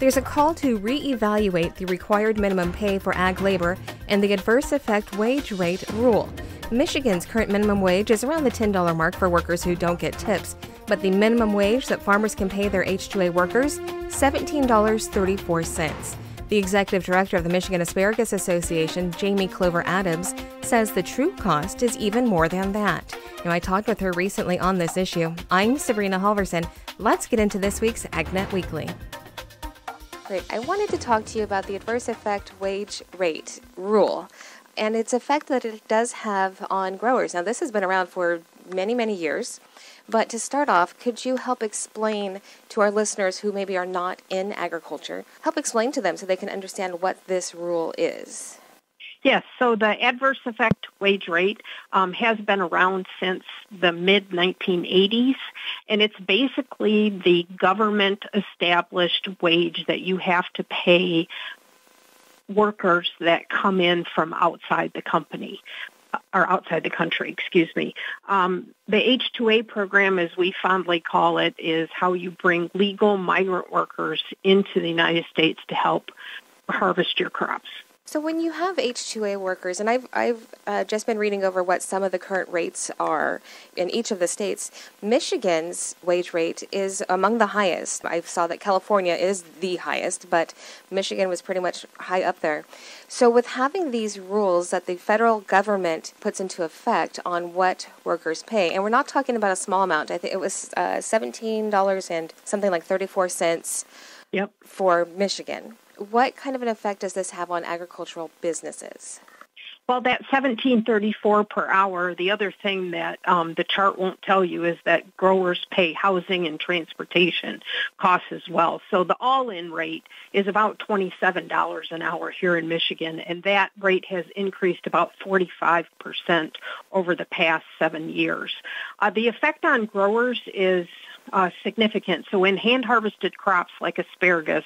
There's a call to reevaluate the required minimum pay for ag labor and the adverse effect wage rate rule. Michigan's current minimum wage is around the $10 mark for workers who don't get tips, but the minimum wage that farmers can pay their H2A workers, $17.34. The executive director of the Michigan Asparagus Association, Jamie Clover Adams, says the true cost is even more than that. Now, I talked with her recently on this issue. I'm Sabrina Halvorson. Let's get into this week's AgNet Weekly. Great. I wanted to talk to you about the adverse effect wage rate rule and its effect that it does have on growers. Now, this has been around for many, many years. But to start off, could you help explain to our listeners who maybe are not in agriculture, help explain to them so they can understand what this rule is? Yes, so the adverse effect wage rate um, has been around since the mid 1980s, and it's basically the government established wage that you have to pay workers that come in from outside the company or outside the country, excuse me. Um, the H-2A program, as we fondly call it, is how you bring legal migrant workers into the United States to help harvest your crops. So when you have H2A workers, and I've, I've uh, just been reading over what some of the current rates are in each of the states, Michigan's wage rate is among the highest. I saw that California is the highest, but Michigan was pretty much high up there. So with having these rules that the federal government puts into effect on what workers pay, and we're not talking about a small amount. I think it was uh, $17 and something like 34 cents yep. for Michigan what kind of an effect does this have on agricultural businesses? Well, that 1734 per hour, the other thing that um, the chart won't tell you is that growers pay housing and transportation costs as well. So the all-in rate is about $27 an hour here in Michigan, and that rate has increased about 45% over the past seven years. Uh, the effect on growers is uh, significant. So in hand-harvested crops like asparagus,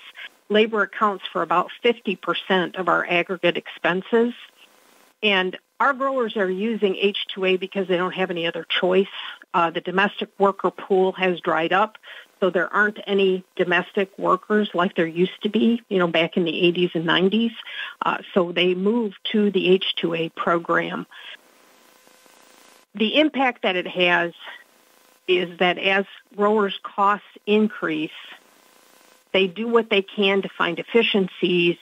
labor accounts for about 50% of our aggregate expenses. And our growers are using H2A because they don't have any other choice. Uh, the domestic worker pool has dried up, so there aren't any domestic workers like there used to be, you know, back in the 80s and 90s. Uh, so they moved to the H2A program. The impact that it has is that as growers' costs increase, they do what they can to find efficiencies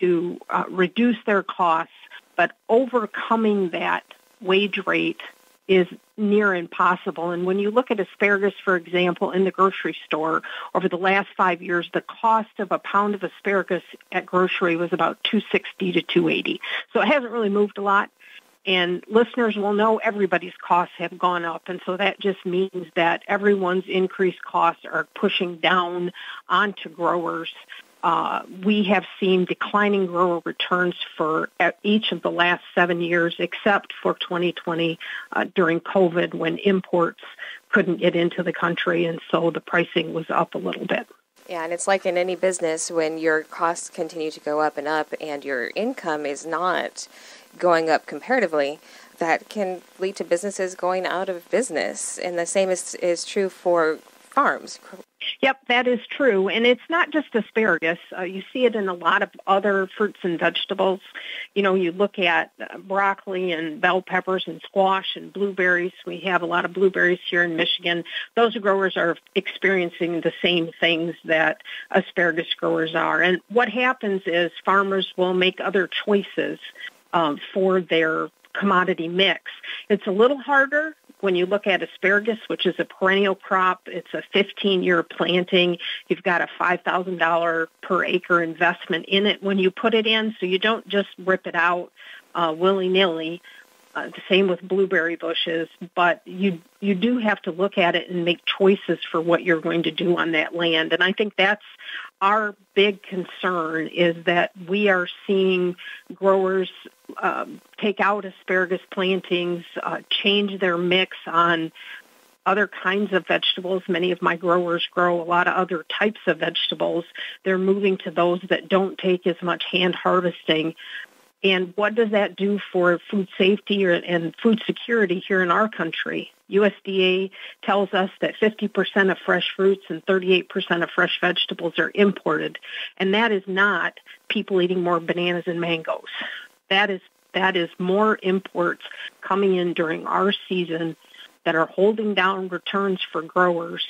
to uh, reduce their costs, but overcoming that wage rate is near impossible. And when you look at asparagus, for example, in the grocery store, over the last five years, the cost of a pound of asparagus at grocery was about 260 to 280. So it hasn't really moved a lot and listeners will know everybody's costs have gone up. And so that just means that everyone's increased costs are pushing down onto growers. Uh, we have seen declining grower returns for each of the last seven years, except for 2020 uh, during COVID when imports couldn't get into the country, and so the pricing was up a little bit. Yeah, and it's like in any business when your costs continue to go up and up and your income is not going up comparatively, that can lead to businesses going out of business. And the same is, is true for farms. Yep, that is true. And it's not just asparagus. Uh, you see it in a lot of other fruits and vegetables. You know, you look at uh, broccoli and bell peppers and squash and blueberries. We have a lot of blueberries here in Michigan. Those growers are experiencing the same things that asparagus growers are. And what happens is farmers will make other choices um, for their commodity mix. It's a little harder when you look at asparagus, which is a perennial crop. It's a 15-year planting. You've got a $5,000 per acre investment in it when you put it in, so you don't just rip it out uh, willy-nilly. Uh, the same with blueberry bushes, but you you do have to look at it and make choices for what you're going to do on that land. And I think that's our big concern is that we are seeing growers um, take out asparagus plantings, uh, change their mix on other kinds of vegetables. Many of my growers grow a lot of other types of vegetables. They're moving to those that don't take as much hand harvesting And what does that do for food safety or, and food security here in our country? USDA tells us that 50% of fresh fruits and 38% of fresh vegetables are imported. And that is not people eating more bananas and mangoes. That is that is more imports coming in during our season that are holding down returns for growers.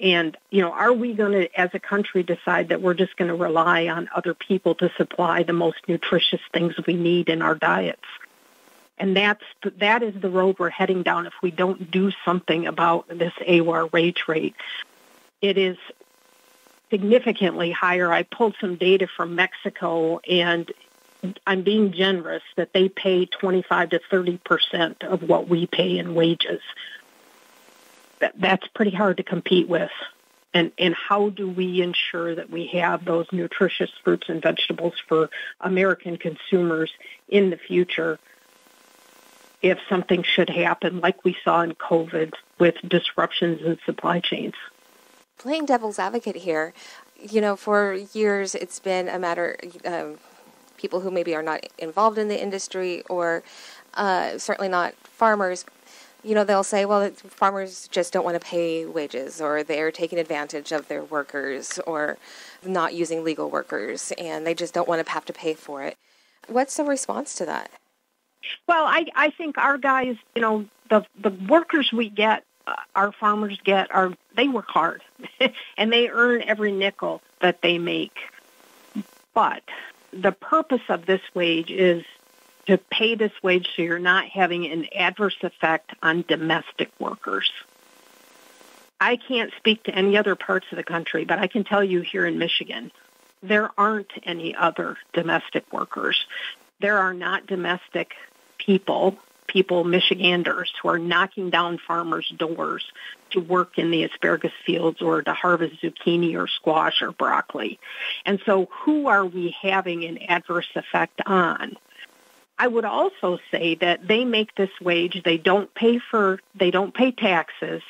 And, you know, are we going to, as a country, decide that we're just going to rely on other people to supply the most nutritious things we need in our diets? And that's that is the road we're heading down if we don't do something about this AEWR wage rate. It is significantly higher. I pulled some data from Mexico, and I'm being generous that they pay 25 to 30 percent of what we pay in wages. That, that's pretty hard to compete with. And, and how do we ensure that we have those nutritious fruits and vegetables for American consumers in the future if something should happen like we saw in COVID with disruptions in supply chains? Playing devil's advocate here, you know, for years it's been a matter, um, people who maybe are not involved in the industry or uh, certainly not farmers, you know, they'll say, well, farmers just don't want to pay wages or they're taking advantage of their workers or not using legal workers and they just don't want to have to pay for it. What's the response to that? Well, I, I think our guys, you know, the, the workers we get, uh, our farmers get, are they work hard and they earn every nickel that they make. But the purpose of this wage is to pay this wage so you're not having an adverse effect on domestic workers. I can't speak to any other parts of the country, but I can tell you here in Michigan, there aren't any other domestic workers. There are not domestic people, people, Michiganders, who are knocking down farmers' doors to work in the asparagus fields or to harvest zucchini or squash or broccoli. And so who are we having an adverse effect on? I would also say that they make this wage, they don't pay for they don't pay taxes,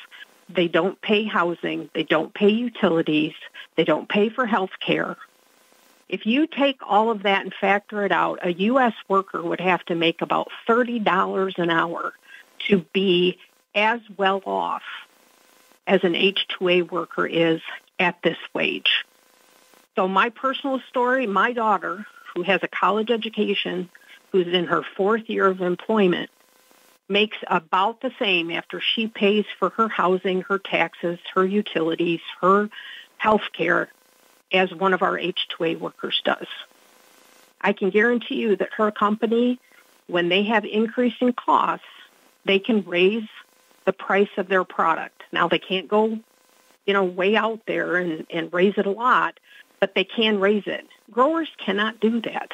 they don't pay housing, they don't pay utilities, they don't pay for health care. If you take all of that and factor it out, a US worker would have to make about $30 an hour to be as well off as an H-2A worker is at this wage. So my personal story, my daughter, who has a college education, who's in her fourth year of employment, makes about the same after she pays for her housing, her taxes, her utilities, her health care as one of our H-2A workers does. I can guarantee you that her company, when they have increasing costs, they can raise the price of their product. Now they can't go, you know, way out there and, and raise it a lot, but they can raise it. Growers cannot do that.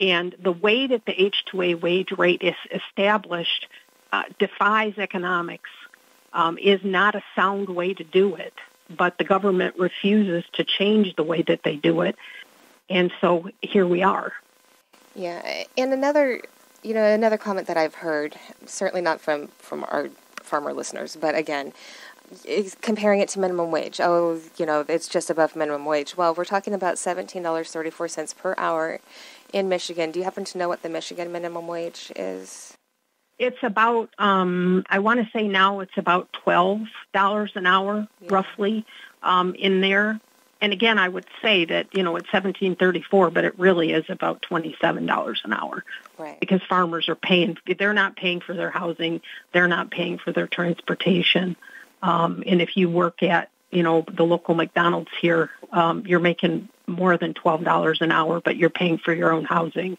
And the way that the H2A wage rate is established uh, defies economics, um, is not a sound way to do it. But the government refuses to change the way that they do it. And so here we are. Yeah. And another you know, another comment that I've heard, certainly not from, from our farmer listeners, but again, comparing it to minimum wage. Oh, you know, it's just above minimum wage. Well, we're talking about $17.34 per hour in Michigan. Do you happen to know what the Michigan minimum wage is? It's about, um, I want to say now it's about $12 an hour, yeah. roughly, um, in there and again, I would say that you know it's seventeen thirty four, but it really is about twenty seven dollars an hour, right? Because farmers are paying; they're not paying for their housing, they're not paying for their transportation, um, and if you work at you know the local McDonald's here, um, you're making more than twelve dollars an hour, but you're paying for your own housing.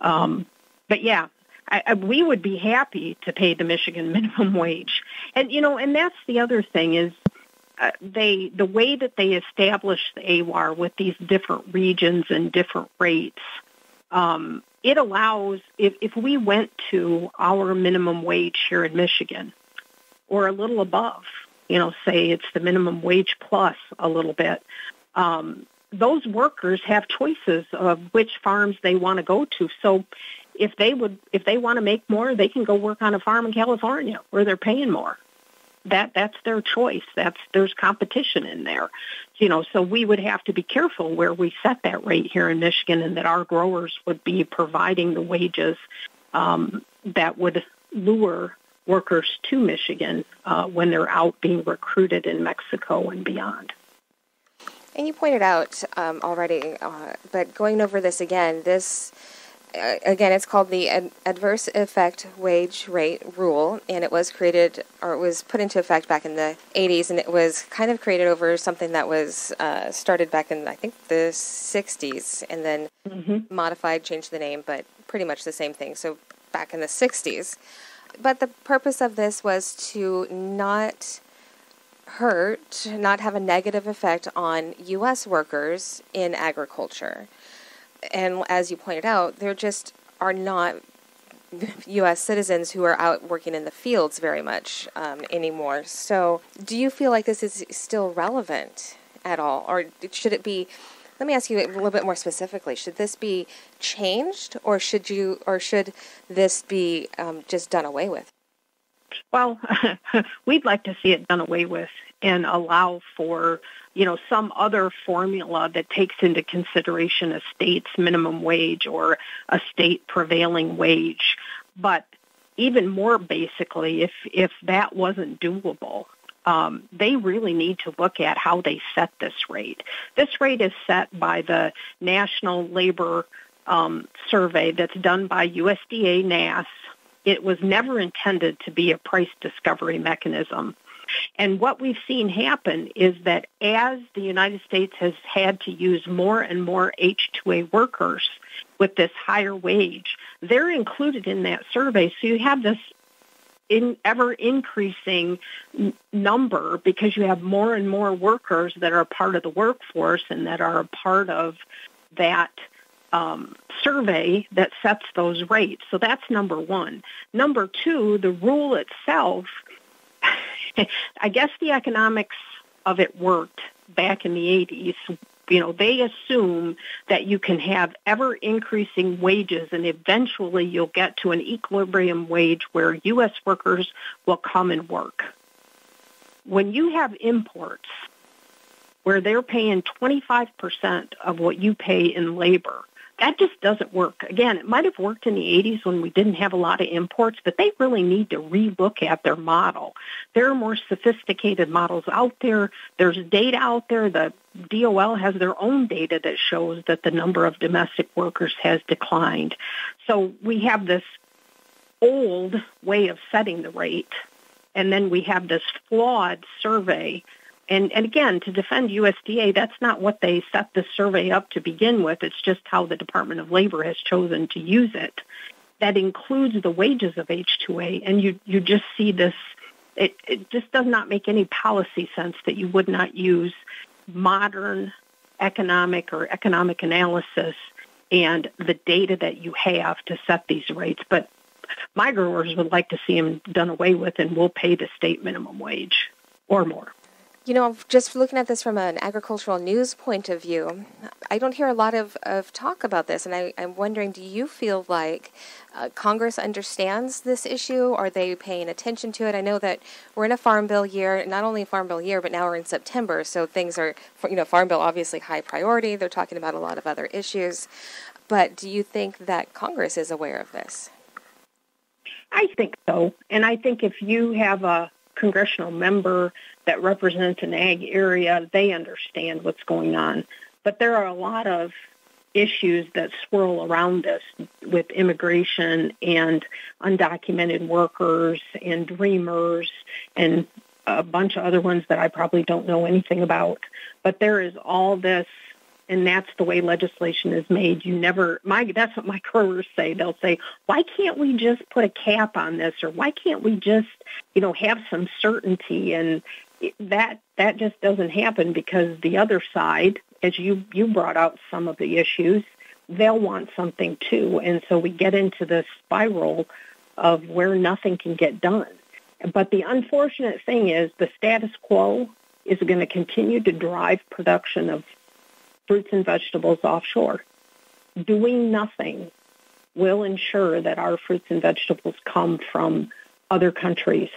Um, but yeah, I, I, we would be happy to pay the Michigan minimum wage, and you know, and that's the other thing is uh, they the way that they established the AEWR with these different regions and different rates, um, it allows if if we went to our minimum wage here in Michigan, or a little above, you know, say it's the minimum wage plus a little bit. Um, those workers have choices of which farms they want to go to. So if they would if they want to make more, they can go work on a farm in California where they're paying more that that's their choice. That's there's competition in there, you know. So we would have to be careful where we set that rate here in Michigan, and that our growers would be providing the wages um, that would lure workers to Michigan uh, when they're out being recruited in Mexico and beyond. And you pointed out um, already, uh, but going over this again, this uh, again, it's called the ad- adverse effect wage rate rule, and it was created or it was put into effect back in the 80s, and it was kind of created over something that was uh, started back in I think the 60s, and then mm-hmm. modified, changed the name, but pretty much the same thing. So back in the 60s, but the purpose of this was to not hurt, not have a negative effect on U.S. workers in agriculture and as you pointed out, there just are not U.S. citizens who are out working in the fields very much um, anymore. So, do you feel like this is still relevant at all, or should it be? Let me ask you a little bit more specifically. Should this be changed, or should you, or should this be um, just done away with? Well, we'd like to see it done away with and allow for you know some other formula that takes into consideration a state's minimum wage or a state prevailing wage but even more basically if if that wasn't doable um, they really need to look at how they set this rate. This rate is set by the National Labor um, Survey that's done by USDA NASS. It was never intended to be a price discovery mechanism. And what we've seen happen is that as the United States has had to use more and more H-2A workers with this higher wage, they're included in that survey. So you have this in ever increasing number because you have more and more workers that are part of the workforce and that are a part of that um, survey that sets those rates. So that's number one. Number two, the rule itself I guess the economics of it worked back in the 80s. You know, they assume that you can have ever increasing wages and eventually you'll get to an equilibrium wage where U.S. workers will come and work. When you have imports where they're paying 25% of what you pay in labor, that just doesn't work. Again, it might have worked in the 80s when we didn't have a lot of imports, but they really need to relook at their model. There are more sophisticated models out there. There's data out there. The DOL has their own data that shows that the number of domestic workers has declined. So we have this old way of setting the rate, and then we have this flawed survey and, and again, to defend USDA, that's not what they set the survey up to begin with. It's just how the Department of Labor has chosen to use it. That includes the wages of H2A, and you, you just see this. It, it just does not make any policy sense that you would not use modern economic or economic analysis and the data that you have to set these rates. But my growers would like to see them done away with, and we'll pay the state minimum wage or more. You know, just looking at this from an agricultural news point of view, I don't hear a lot of, of talk about this. And I, am wondering do you feel like uh, Congress understands this issue? Are they paying attention to it? I know that we're in a Farm Bill year, not only a Farm Bill year, but now we're in September. So things are, you know, Farm Bill obviously high priority. They're talking about a lot of other issues. But do you think that Congress is aware of this? I think so. And I think if you have a congressional member that represents an ag area, they understand what's going on. But there are a lot of issues that swirl around us with immigration and undocumented workers and dreamers and a bunch of other ones that I probably don't know anything about. But there is all this and that's the way legislation is made. You never my that's what my growers say. They'll say, "Why can't we just put a cap on this or why can't we just, you know, have some certainty?" And that that just doesn't happen because the other side, as you you brought out some of the issues, they'll want something too. And so we get into this spiral of where nothing can get done. But the unfortunate thing is the status quo is going to continue to drive production of fruits and vegetables offshore. Doing nothing will ensure that our fruits and vegetables come from other countries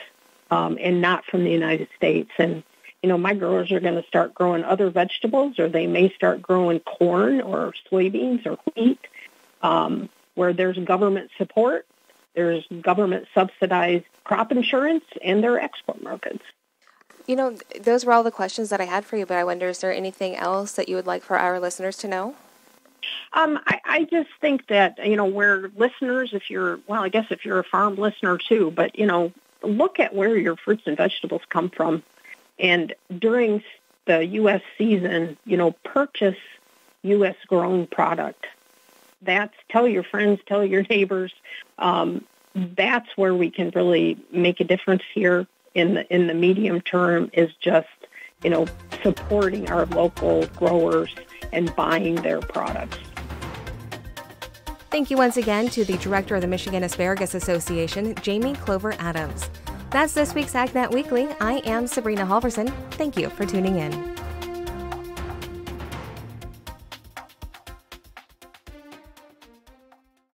um, and not from the United States. And you know, my growers are going to start growing other vegetables, or they may start growing corn or soybeans or wheat, um, where there's government support, there's government subsidized crop insurance, and there are export markets. You know, those were all the questions that I had for you, but I wonder is there anything else that you would like for our listeners to know? Um, I, I just think that, you know, where listeners, if you're, well, I guess if you're a farm listener too, but, you know, look at where your fruits and vegetables come from. And during the U.S. season, you know, purchase U.S. grown product. That's, tell your friends, tell your neighbors. Um, that's where we can really make a difference here in the, in the medium term is just, you know, supporting our local growers and buying their products. Thank you once again to the Director of the Michigan Asparagus Association, Jamie Clover Adams. That's this week's AgNet Weekly. I am Sabrina Halvorson. Thank you for tuning in.